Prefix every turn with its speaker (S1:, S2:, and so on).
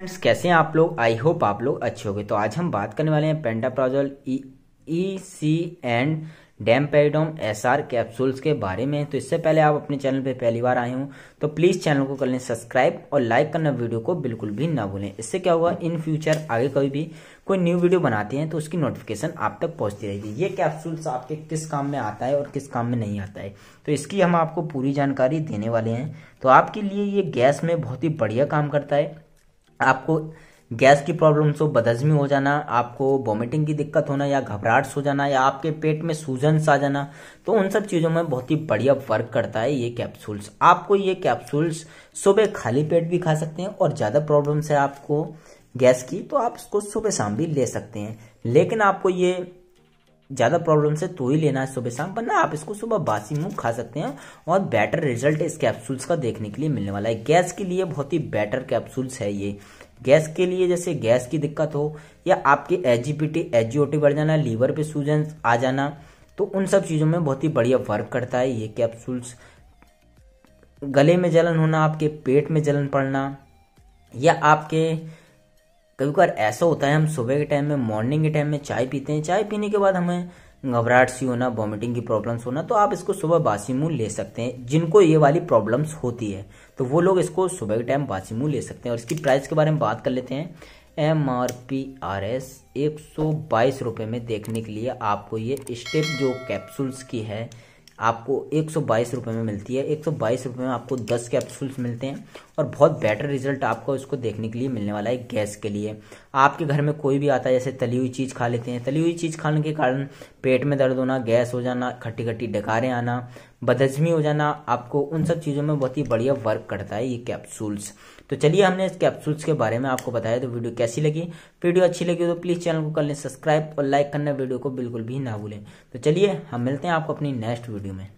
S1: Friends कैसे हैं आप लोग? आई होप आप लोग अच्छे होंगे। तो आज हम बात करने वाले हैं pantoprazole E C and domperidone S R capsules के बारे में। तो इससे पहले आप अपने चैनल पे पहली बार आए हो तो प्लीज़ चैनल को कर लें सब्सक्राइब और लाइक करना वीडियो को बिल्कुल भी ना भूलें। इससे क्या होगा? इन फ्यूचर आगे कभी भी कोई न्यू वीडियो बनाते हैं तो उसकी नोटिफिकेशन आप तक पहुँचती रहेगी। ये कैप्सूल्स आपके किस काम में आता है और किस काम में नहीं आता है? तो इसकी हम आपको पूरी जानकारी देने वाले हैं। तो आपके लिए ये गैस में बहुत ही बढ़िया काम करता है। आपको गैस की प्रॉब्लम्स हो, बदहजमी हो जाना, आपको वॉमिटिंग की दिक्कत होना या घबराहट हो जाना या आपके पेट में सूजन आ जाना तो उन सब चीज़ों में बहुत ही बढ़िया वर्क करता है ये कैप्सूल्स आपको ये कैप्सूल्स सुबह खाली पेट भी खा सकते हैं और ज़्यादा प्रॉब्लम्स है आपको गैस की तो आप इसको सुबह शाम भी ले सकते हैं। लेकिन आपको ये ज़्यादा प्रॉब्लम से तो ही लेना है सुबह शाम वरना आप इसको सुबह बासी मुँह खा सकते हैं और बेटर रिज़ल्ट इस कैप्सूल्स का देखने के लिए मिलने वाला है। गैस के लिए बहुत ही बेटर कैप्सूल्स है ये। गैस के लिए जैसे गैस की दिक्कत हो या आपकी एजीपीटी एजीओटी बढ़ जाना लीवर पे सूजन आ जाना तो उन सब चीज़ों में बहुत ही बढ़िया वर्क करता है ये कैप्सूल्स गले में जलन होना, आपके पेट में जलन पड़ना या आपके कभी कभार ऐसा होता है, हम सुबह के टाइम में मॉर्निंग के टाइम में चाय पीते हैं। चाय पीने के बाद हमें घबराहट सी होना वॉमिटिंग की प्रॉब्लम्स होना तो आप इसको सुबह बासी मुँह ले सकते हैं, जिनको ये वाली प्रॉब्लम्स होती है। तो वो लोग इसको सुबह के टाइम बासी मुँह ले सकते हैं। और इसकी प्राइस के बारे में बात कर लेते हैं। M R P R S एक सौ बाईस रुपये में देखने के लिए आपको ये स्टेप जो कैप्सूल्स की है आपको एक सौ में मिलती है। एक सौ में आपको दस कैप्सूल्स मिलते हैं और बहुत बेटर रिज़ल्ट आपको इसको देखने के लिए मिलने वाला है गैस के लिए। आपके घर में कोई भी आता है, जैसे तली हुई चीज़ खा लेते हैं। तली हुई चीज़ खाने के कारण पेट में दर्द होना, गैस हो जाना खट्टी खट्टी डकारें आना बदहजमी हो जाना आपको उन सब चीज़ों में बहुत ही बढ़िया वर्क करता है ये कैप्सूल्स तो चलिए हमने इस कैप्सूल्स के बारे में आपको बताया तो वीडियो कैसी लगी? वीडियो अच्छी लगी तो प्लीज़ चैनल को कर लें सब्सक्राइब और लाइक करना वीडियो को बिल्कुल भी ना भूलें। तो चलिए हम मिलते हैं आपको अपनी नेक्स्ट वीडियो में।